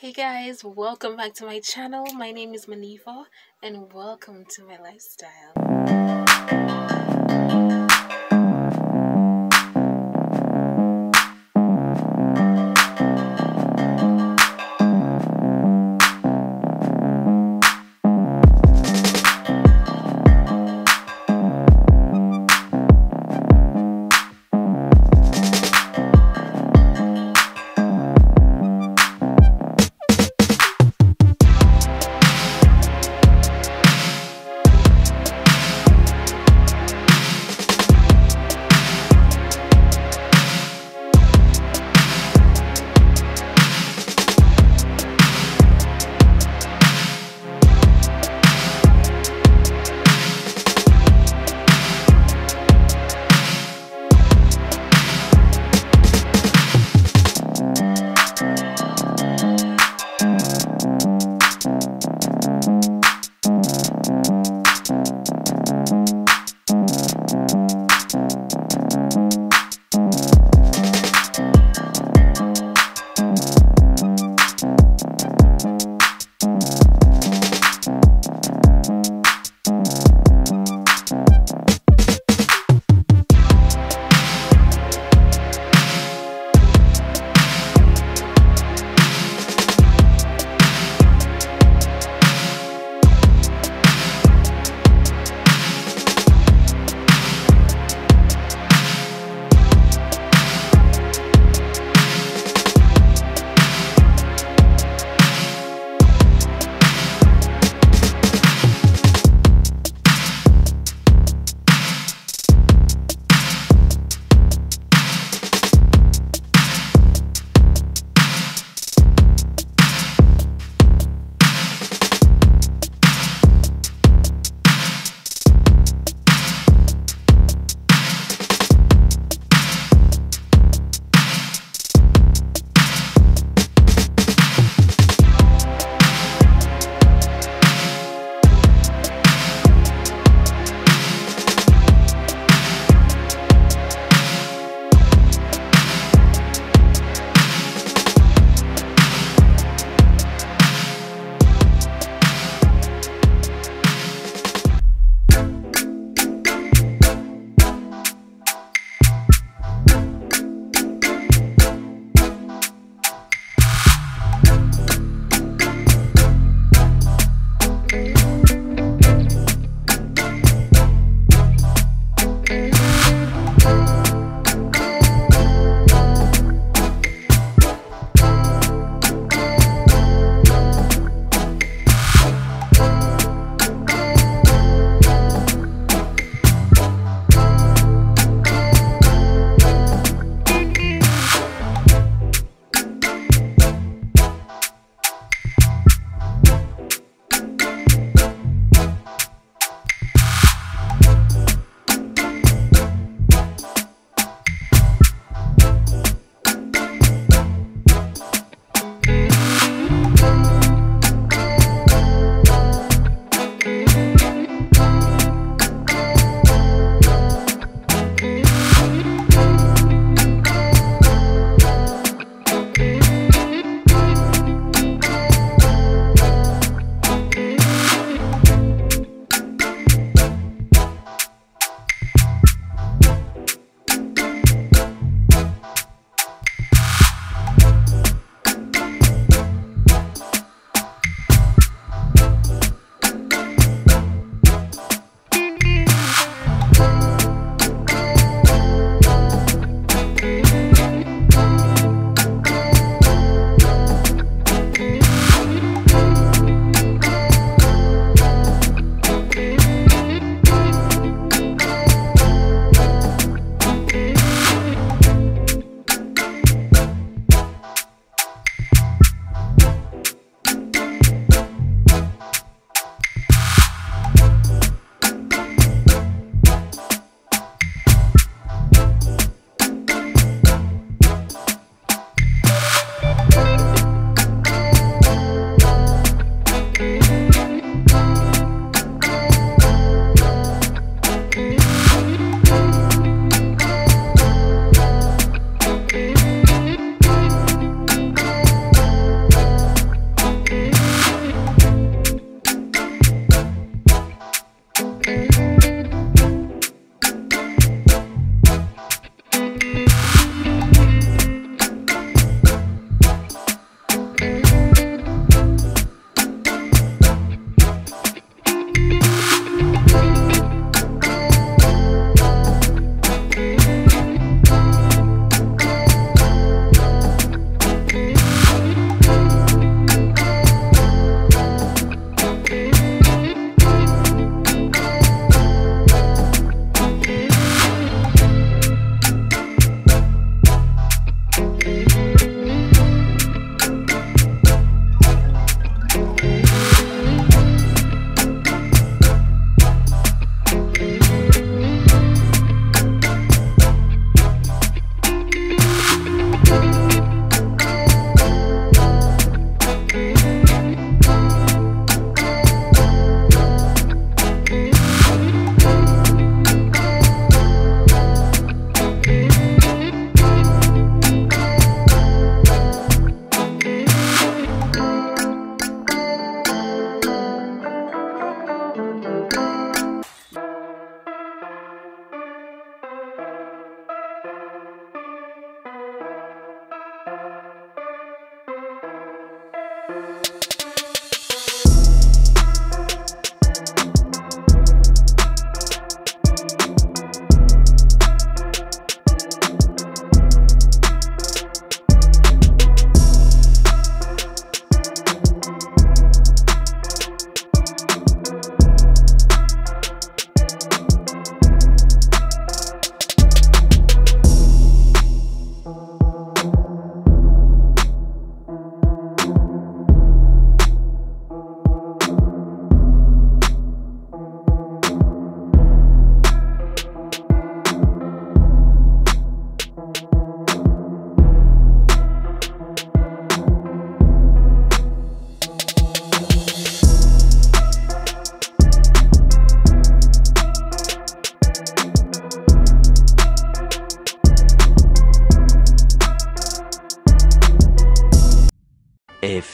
Hey guys, welcome back to my channel. My name is Moneefa and welcome to my lifestyle.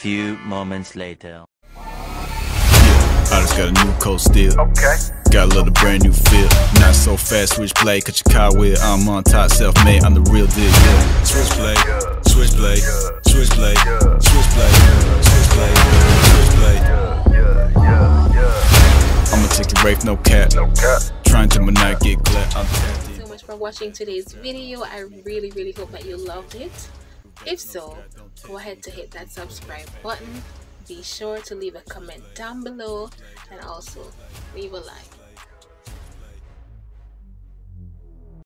Few moments later. I just got a new coat still. Okay. Got a little brand new feel. Not so fast, switchblade, cut your car with. I'm on top, self made, I'm the real deal. Yeah. Switchblade, switchblade, switchblade, switchblade, switchblade, switchblade. I'ma take your rape, no cap. Trying to not get glad. I'm so much for watching today's video. I really, really hope that you loved it. If so, go ahead to hit that subscribe button. Be sure to leave a comment down below and also leave a like